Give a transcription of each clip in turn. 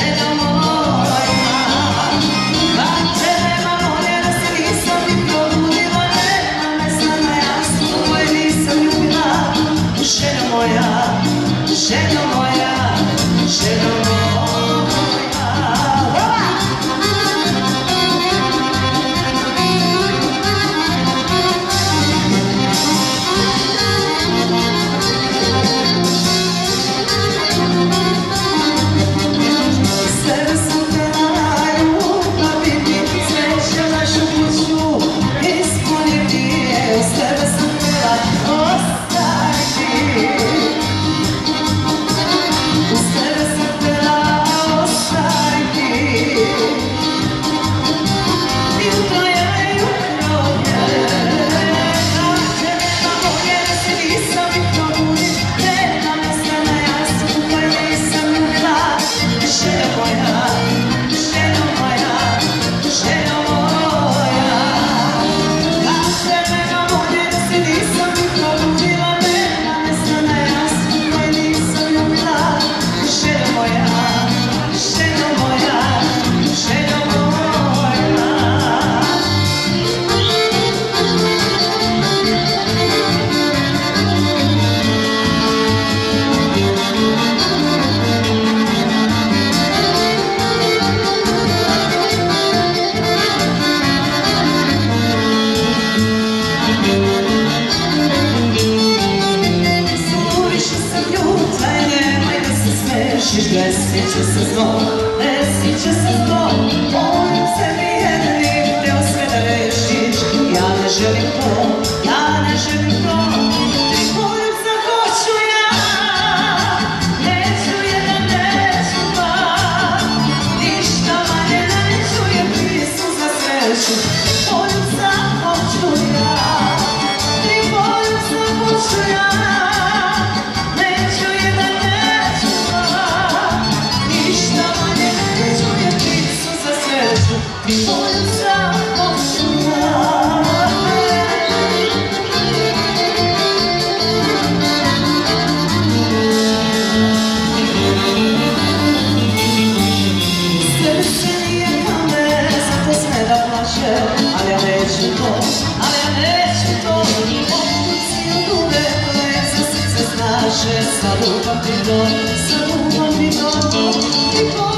And ćeš ga, sjeća se zlo, ne sjeća se zlo. On se htio sve da rešiš. Ja ne želim to, ja ne želim to. Ti moram hoću ja. Neću je da neću Ništa manje neću je prije suza sreću. Ja. Ti moram se hoću ja. Sabu Bandino, Sabu Bandino, Bandino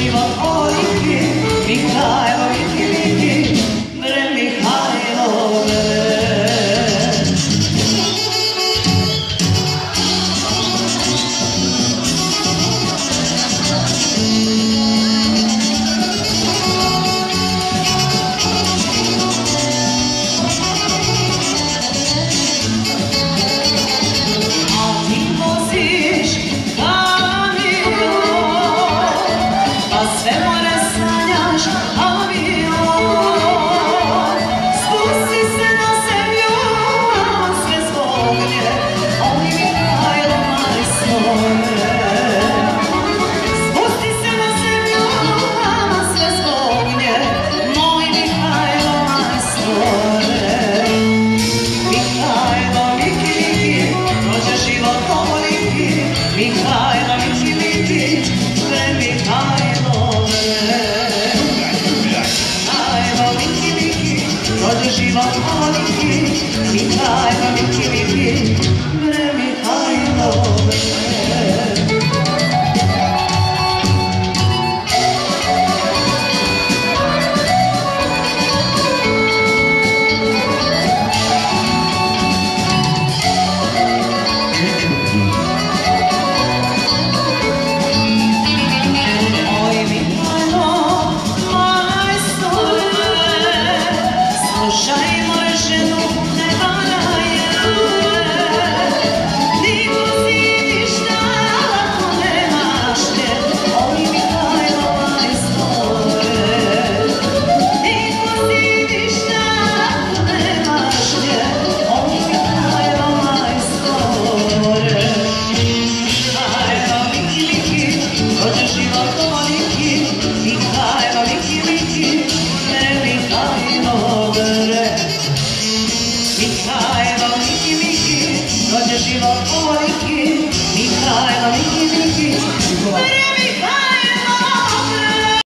she was all život moliki, Mihajlo, Miki, Miki.